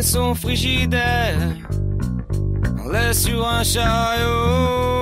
Son frigidaire, on laisse sur un chariot.